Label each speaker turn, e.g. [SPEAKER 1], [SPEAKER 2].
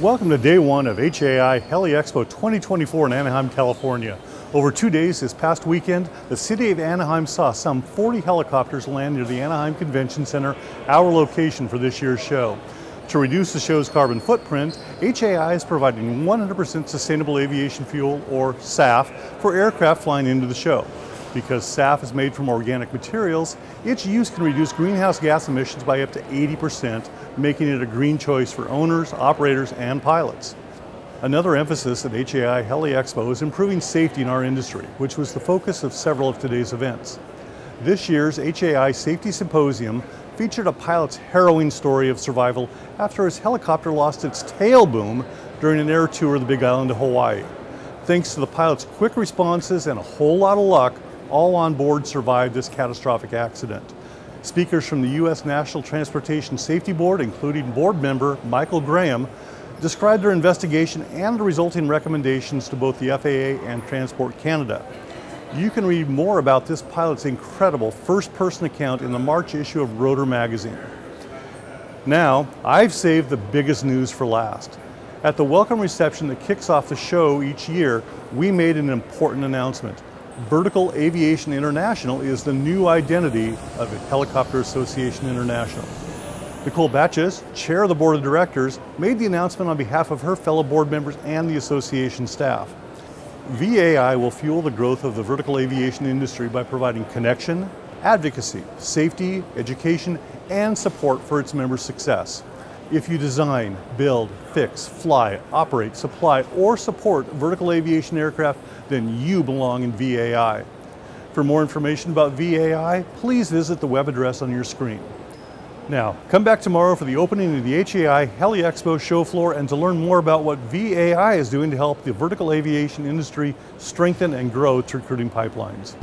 [SPEAKER 1] Welcome to day one of HAI Heli Expo 2024 in Anaheim, California. Over two days this past weekend, the city of Anaheim saw some 40 helicopters land near the Anaheim Convention Center, our location for this year's show. To reduce the show's carbon footprint, HAI is providing 100% sustainable aviation fuel, or SAF, for aircraft flying into the show. Because SAF is made from organic materials, its use can reduce greenhouse gas emissions by up to 80%, making it a green choice for owners, operators, and pilots. Another emphasis at HAI Heli Expo is improving safety in our industry, which was the focus of several of today's events. This year's HAI Safety Symposium featured a pilot's harrowing story of survival after his helicopter lost its tail boom during an air tour of the Big Island of Hawaii. Thanks to the pilot's quick responses and a whole lot of luck, all on board survived this catastrophic accident. Speakers from the U.S. National Transportation Safety Board, including board member Michael Graham, described their investigation and the resulting recommendations to both the FAA and Transport Canada. You can read more about this pilot's incredible first-person account in the March issue of Rotor magazine. Now, I've saved the biggest news for last. At the welcome reception that kicks off the show each year, we made an important announcement. Vertical Aviation International is the new identity of Helicopter Association International. Nicole Battjes, chair of the board of directors, made the announcement on behalf of her fellow board members and the association staff. VAI will fuel the growth of the vertical aviation industry by providing connection, advocacy, safety, education, and support for its members' success. If you design, build, fix, fly, operate, supply, or support vertical aviation aircraft, then you belong in VAI. For more information about VAI, please visit the web address on your screen. Now, come back tomorrow for the opening of the HAI Heli Expo show floor and to learn more about what VAI is doing to help the vertical aviation industry strengthen and grow its recruiting pipelines.